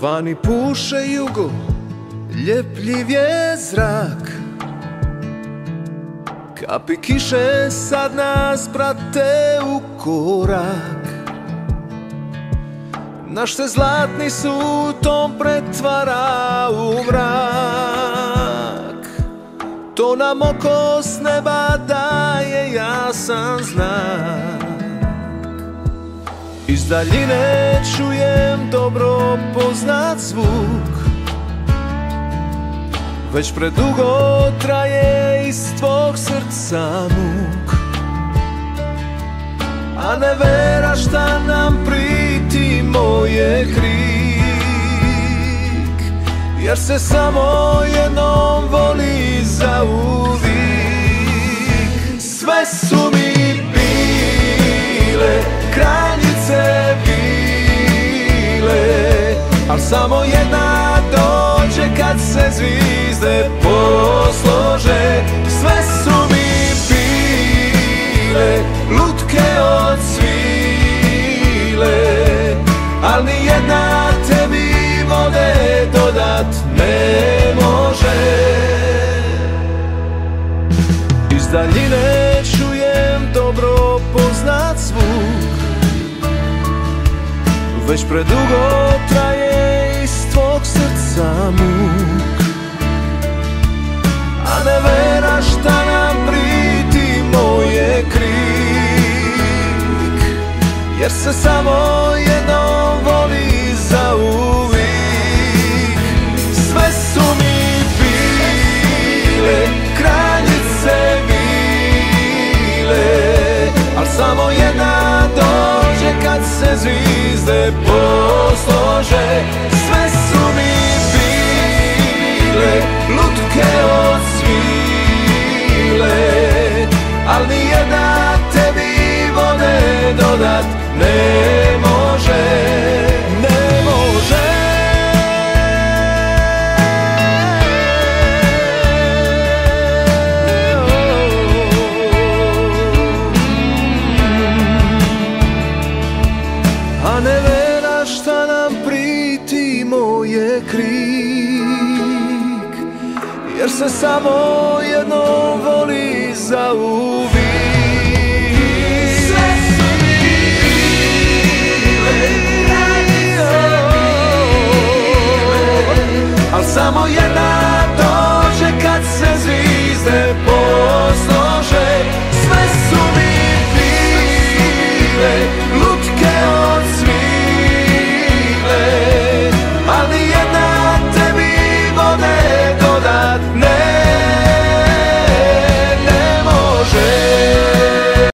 Vani puše jugo, ljepljiv je zrak. Kapi kiše sad nas prate u korak. Naš se zlatni tom pretvara u mrak. To nam oko s neba daje jasan znak Daljine čujem dobro poznat zvuk. Već predugo traje iz tvog srca muk. A ne vera šta nam priti moje krik. Jer se samo jednom voli samo jedna dođe kad se zvizde poslože. Sve su mi bile lutke od svile Al ni jedna tebi vode dodat ne može. Iz daljine čujem dobro poznat zvuk Već predugo traje Jer se samo jednom voli za uvijek. Sve su mi bile kraljice bile Al samo jedna dođe kad se zvizde poslože ne može Ne može. A ne vera šta nam priti moje krik Jer se samo jednom voli za samo jedna